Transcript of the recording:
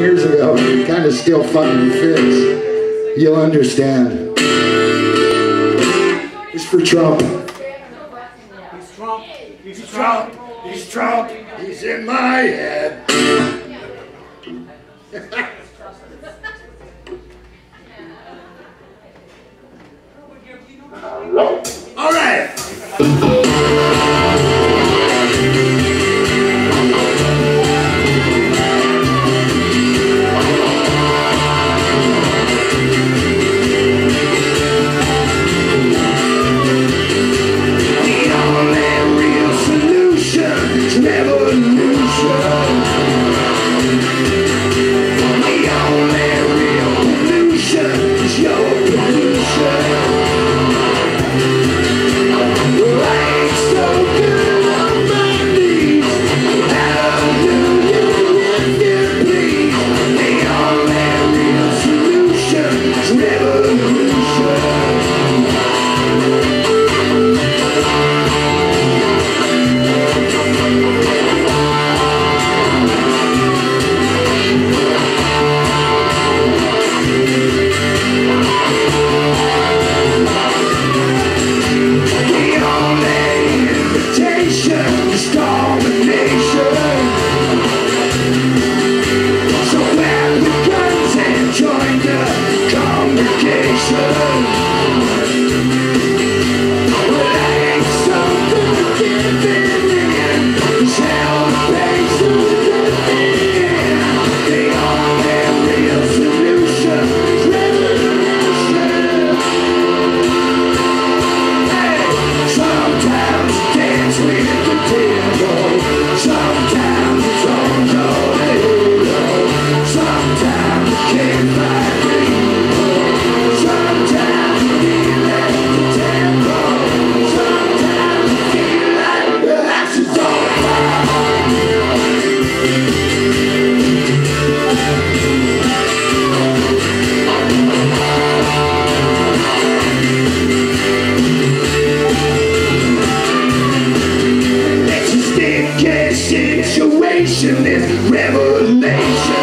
years ago, and it kind of still fucking fits. You'll understand. It's for Trump. He's Trump. He's Trump. He's Trump. He's in my head. All right. never revelation is revelation.